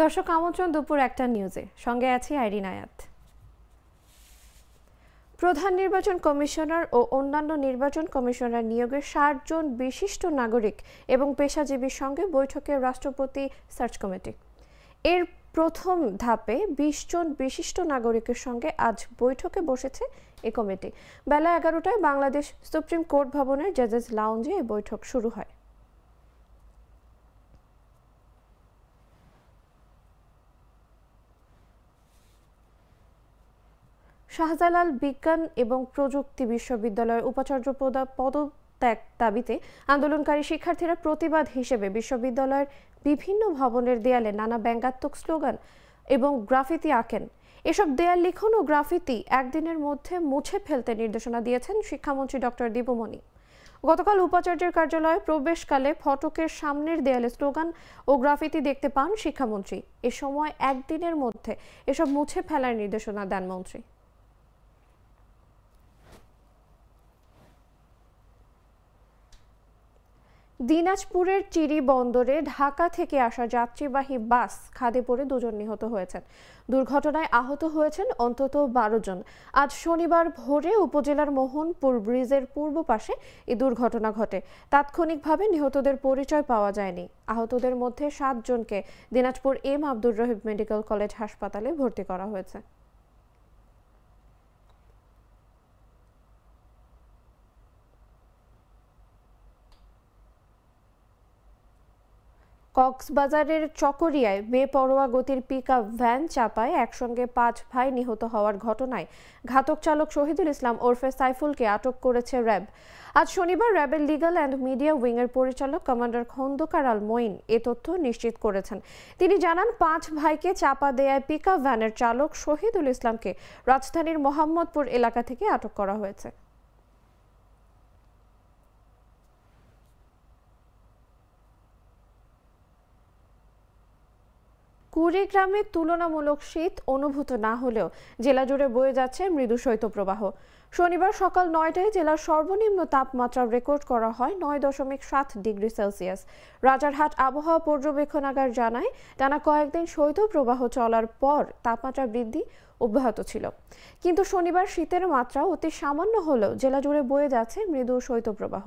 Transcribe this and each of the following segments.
দর্শক, আমন্ত্রণ দুপুর একটা নিউজে। সঙ্গে আছি আইরিন আয়াত। প্রধান নির্বাচন কমিশনার ও অন্যান্য নির্বাচন কমিশনার নিয়োগের ষাট জন বিশিষ্ট নাগরিক এবং পেশাজীবীর সঙ্গে বৈঠকে রাষ্ট্রপতি সার্চ কমিটি এর প্রথম ধাপে বিশ জন বিশিষ্ট নাগরিকের সঙ্গে আজ বৈঠকে বসেছে এ কমিটি। বেলা এগারোটায় বাংলাদেশ সুপ্রিম কোর্ট ভবনের জাজেস লাউঞ্জে এই বৈঠক শুরু হয়। শাহজালাল বিজ্ঞান এবং প্রযুক্তি বিশ্ববিদ্যালয়ের উপাচার্য পদত্যাগ দাবিতে আন্দোলনকারী শিক্ষার্থীরা প্রতিবাদ হিসেবে বিশ্ববিদ্যালয়ের বিভিন্ন ভবনের দেয়ালে নানা ব্যঙ্গাত্মক স্লোগান এবং গ্রাফিতি আঁকেন। এসব দেয়াল লিখন ও গ্রাফিতি একদিনের মধ্যে মুছে ফেলতে নির্দেশনা দিয়েছেন শিক্ষামন্ত্রী ডক্টর দীপমণি। গতকাল উপাচার্যের কার্যালয়ে প্রবেশকালে ফটকের সামনের দেয়ালে স্লোগান ও গ্রাফিতি দেখতে পান শিক্ষামন্ত্রী। এ সময় একদিনের মধ্যে এসব মুছে ফেলার নির্দেশনা দেন মন্ত্রী। দিনাজপুরের চিরি বন্দরে ঢাকা থেকে আসা যাত্রীবাহী বাস খাদে পড়ে দুজন নিহত হয়েছেন। দুর্ঘটনায় আহত হয়েছেন অন্তত বারো জন। আজ শনিবার ভোরে উপজেলার মোহনপুর ব্রিজের পূর্ব পাশে এই দুর্ঘটনা ঘটে। তাৎক্ষণিকভাবে নিহতদের পরিচয় পাওয়া যায়নি। আহতদের মধ্যে সাতজনকে Dinajpur M Abdur Rahim medical college হাসপাতালে ভর্তি করা হয়েছে। কক্সবাজারের চকরিয়ায় বেপরোয়া গতির পিক ভ্যান চাপায় একসঙ্গে পাঁচ ভাই নিহত হওয়ার ঘটনায় ঘাতক চালক শহীদুল ইসলাম ওরফে সাইফুলকে আটক করেছে র্যাব। আজ শনিবার র্যাবের লিগাল অ্যান্ড মিডিয়া উইংয়ের পরিচালক কমান্ডার খন্দকার আল মঈন এ তথ্য নিশ্চিত করেছেন। তিনি জানান, পাঁচ ভাইকে চাপা দেয়ায় পিক ভ্যানের চালক শহীদুল ইসলামকে রাজধানীর মোহাম্মদপুর এলাকা থেকে আটক করা হয়েছে। কুড়িগ্রামে তুলনামূলক শীত অনুভূত না হলেও জেলা জুড়ে বয়ে যাচ্ছে মৃদু শৈত্যপ্রবাহ। শনিবার সকাল নয়টায় জেলার সর্বনিম্ন তাপমাত্রা রেকর্ড করা হয় নয় দশমিক সাত ডিগ্রি সেলসিয়াস। রাজারহাট আবহাওয়া পর্যবেক্ষণাগার জানায়, টানা কয়েকদিন শৈত্যপ্রবাহ চলার পর তাপমাত্রা বৃদ্ধি অব্যাহত ছিল। কিন্তু শনিবার শীতের মাত্রা অতি সামান্য হলেও জেলা জুড়ে বয়ে যাচ্ছে মৃদু শৈত্যপ্রবাহ।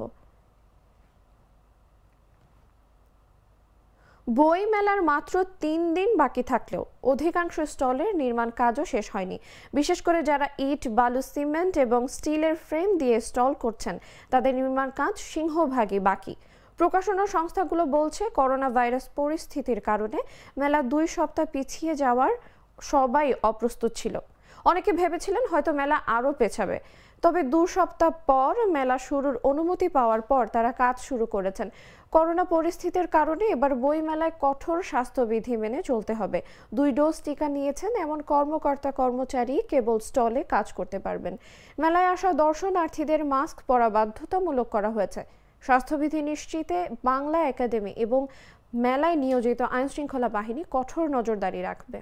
বই মেলার মাত্র তিন দিন বাকি থাকলেও অধিকাংশ স্টলের নির্মাণ কাজও শেষ হয়নি। বিশেষ করে যারা ইট, বালু, সিমেন্ট এবং স্টিলের ফ্রেম দিয়ে স্টল করছেন, তাদের নির্মাণ কাজ সিংহভাগই বাকি। প্রকাশনা সংস্থাগুলো বলছে করোনা ভাইরাস পরিস্থিতির কারণে মেলা দুই সপ্তাহ পিছিয়ে যাওয়ার সবাই অপ্রস্তুত ছিল। অনেকে ভেবেছিলেন হয়তো মেলা আরও পেছাবে। তবে দু সপ্তাহ পর মেলা শুরুর অনুমতি পাওয়ার পর তারা কাজ শুরু করেছেন। করোনা পরিস্থিতির কারণে এবার বই মেলায় কঠোর স্বাস্থ্যবিধি মেনে চলতে হবে। দুই ডোজ টিকা নিয়েছেন এমন কর্মকর্তা কর্মচারী কেবল স্টলে কাজ করতে পারবেন। মেলায় আসা দর্শনার্থীদের মাস্ক পরা বাধ্যতামূলক করা হয়েছে। স্বাস্থ্যবিধি নিশ্চিতে বাংলা একাডেমি এবং মেলায় নিয়োজিত আইনশৃঙ্খলা বাহিনী কঠোর নজরদারি রাখবে।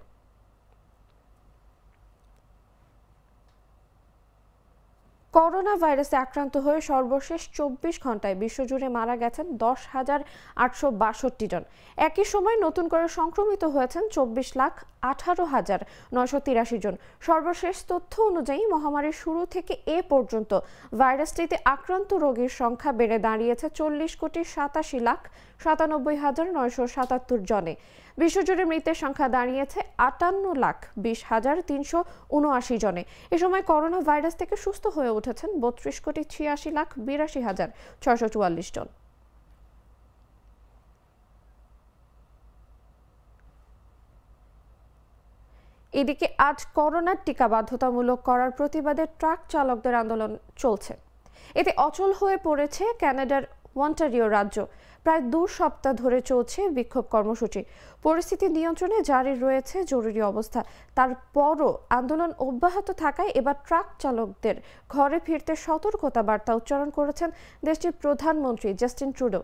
করোনা ভাইরাসে আক্রান্ত হয়ে সর্বশেষ চব্বিশ ঘন্টায় বিশ্বজুড়ে মারা গেছেন দশ হাজার আটশো বাষট্টি জন। একই সময় নতুন করে সংক্রমিত হয়েছেন চব্বিশ লাখ আঠারো হাজার নয়শো তিরাশি জন। সর্বশেষ তথ্য অনুযায়ী মহামারীর শুরু থেকে এ পর্যন্ত ভাইরাসটিতে আক্রান্ত রোগীর সংখ্যা বেড়ে দাঁড়িয়েছে চল্লিশ কোটি সাতাশি লাখ সাতানব্বই হাজার নয়শো সাতাত্তর জনে। বিশ্বজুড়ে মৃতের সংখ্যা দাঁড়িয়েছে আটান্ন লাখ বিশ হাজার তিনশো উনআশি জনে। এ সময় করোনা ভাইরাস থেকে সুস্থ হয়ে উঠেছেন বত্রিশ কোটি ছিয়াশি লাখ বিরাশি হাজার ছয়শো চুয়াল্লিশ জন। এদিকে আজ করোনার টিকা বাধ্যতামূলক করার প্রতিবাদে ট্রাক চালকদের আন্দোলন চলছে। এতে অচল হয়ে পড়েছে ক্যানাডার ওয়ান্টারিও রাজ্য। প্রায় দু সপ্তাহ ধরে চলছে বিক্ষোভ কর্মসূচি। পরিস্থিতি নিয়ন্ত্রণে জারি রয়েছে জরুরি অবস্থা। তারপরও আন্দোলন অব্যাহত থাকায় এবার ট্রাক চালকদের ঘরে ফিরতে সতর্কতা বার্তা উচ্চারণ করেছেন দেশটির প্রধানমন্ত্রী জাস্টিন ট্রুডো।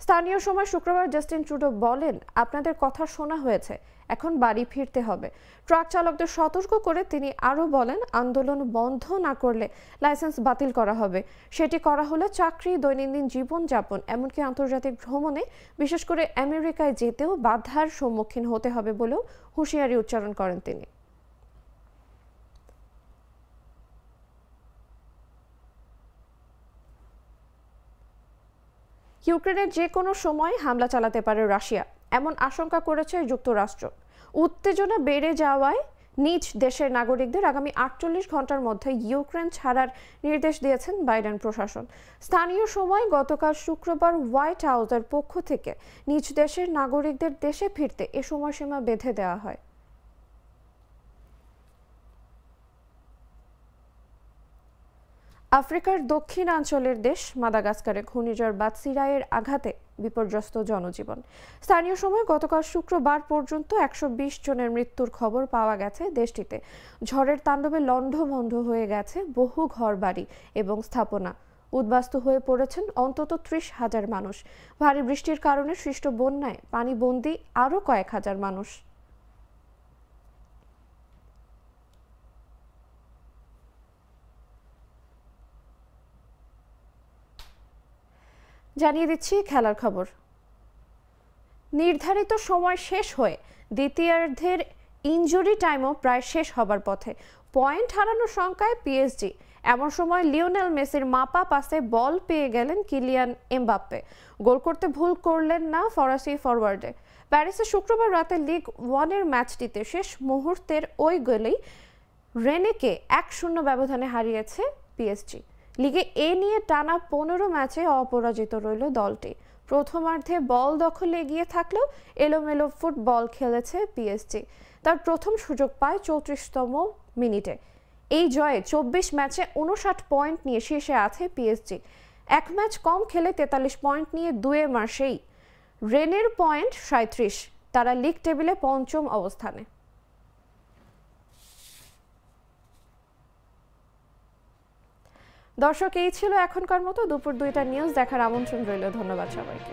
স্থানীয় সময় শুক্রবার জাস্টিন ট্রুডো বলেন, আপনাদের কথা শোনা হয়েছে। এখন বাড়ি ফিরতে হবে। ট্রাক চালকদের সতর্ক করে তিনি আরও বলেন, আন্দোলন বন্ধ না করলে লাইসেন্স বাতিল করা হবে। সেটি করা হলে চাকরি, দৈনন্দিন জীবনযাপন, এমনকি আন্তর্জাতিক ভ্রমণে বিশেষ করে আমেরিকায় যেতেও বাধার সম্মুখীন হতে হবে বলেও হুঁশিয়ারি উচ্চারণ করেন তিনি। ইউক্রেনের যে কোনো সময় হামলা চালাতে পারে রাশিয়া। এমন আশঙ্কা করেছে যুক্তরাষ্ট্র। উত্তেজনা বেড়ে যাওয়ায় নিজ দেশের নাগরিকদের আগামী আটচল্লিশ ঘণ্টার মধ্যে ইউক্রেন ছাড়ার নির্দেশ দিয়েছেন বাইডেন প্রশাসন। স্থানীয় সময় গতকাল শুক্রবার হোয়াইট হাউসের পক্ষ থেকে নিজ দেশের নাগরিকদের দেশে ফিরতে এ সময়সীমা বেঁধে দেওয়া হয়। আফ্রিকার দক্ষিণাঞ্চলের দেশ মাদাগাস্কারে ঘূর্ণিঝড় বাতসিরায়ের আঘাতে বিপর্যস্ত জনজীবন। স্থানীয় সময় গতকাল শুক্রবার পর্যন্ত একশো বিশ জনের মৃত্যুর খবর পাওয়া গেছে দেশটিতে। ঝড়ের তাণ্ডবে লণ্ডভণ্ড হয়ে গেছে বহু ঘরবাড়ি এবং স্থাপনা। উদ্বাস্তু হয়ে পড়েছেন অন্তত ত্রিশ হাজার মানুষ। ভারী বৃষ্টির কারণে সৃষ্ট বন্যায় পানিবন্দী আরও কয়েক হাজার মানুষ। জানিয়ে দিচ্ছি খেলার খবর। নির্ধারিত সময় শেষ হয়ে দ্বিতীয়ার্ধের ইঞ্জুরি টাইমও প্রায় শেষ হবার পথে। পয়েন্ট হারানোর সংখ্যায় পিএসজি এমন সময় লিওনেল মেসির মাপা পাসে বল পেয়ে গেলেন কিলিয়ান এমবাপ্পে। গোল করতে ভুল করলেন না ফরাসি ফরওয়ার্ডে প্যারিসে শুক্রবার রাতে লিগ ওয়ানের ম্যাচটিতে শেষ মুহূর্তের ওই গোলেই রেনেকে এক শূন্য ব্যবধানে হারিয়েছে পিএসজি লিগে এ নিয়ে টানা পনেরো ম্যাচে অপরাজিত রইল দলটি। প্রথমার্ধে বল দখলে এগিয়ে থাকলেও এলোমেলো ফুটবল খেলেছে পিএসজি। তার প্রথম সুযোগ পায় চৌত্রিশতম মিনিটে। এই জয়ে চব্বিশ ম্যাচে উনষাট পয়েন্ট নিয়ে শীর্ষে আছে পিএসজি। এক ম্যাচ কম খেলে তেতাল্লিশ পয়েন্ট নিয়ে দুয়ে মাসেই রেনের পয়েন্ট সাঁত্রিশ তারা লিগ টেবিলে পঞ্চম অবস্থানে। দর্শক এই ছিল এখনকার মতো। দুপুর দুইটা নিউজ দেখার আমন্ত্রণ রইল। ধন্যবাদ সবাইকে।